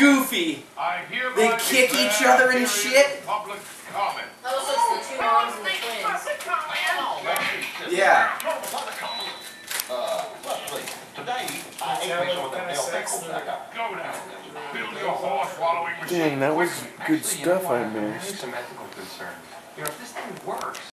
goofy. They kick each other and shit? Public comment. Yeah. Uh, Leslie, today I ate that I got. Go now. Build. Dang, that was good stuff I missed. You know, if this thing works,